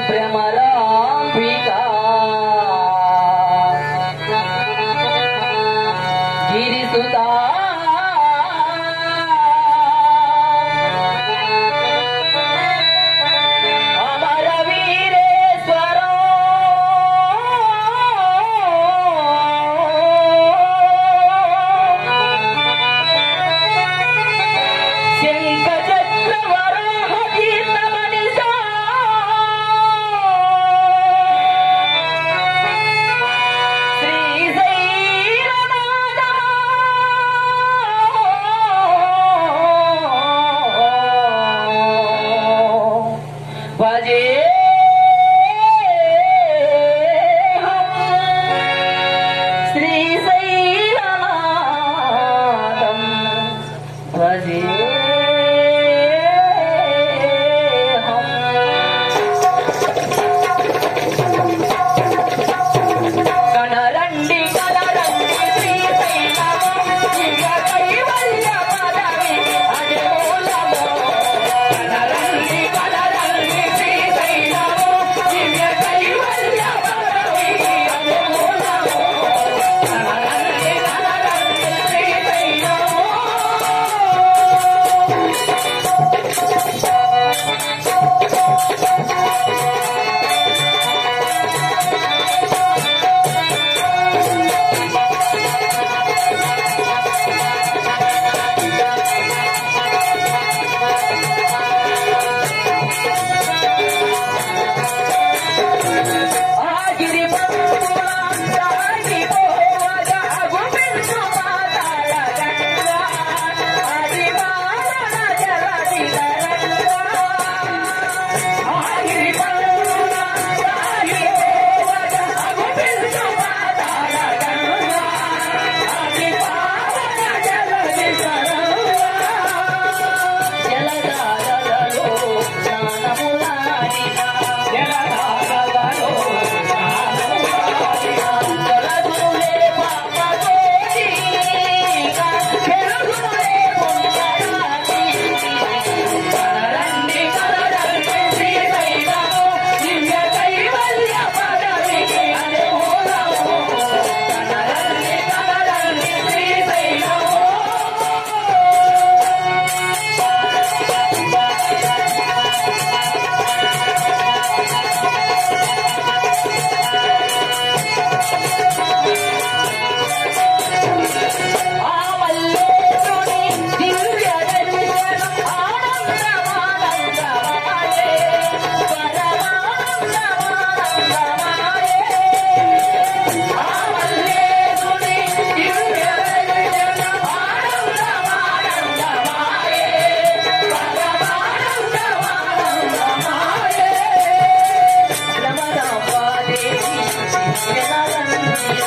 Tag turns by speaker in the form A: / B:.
A: प्रेम राम भी का Ready? Thank you.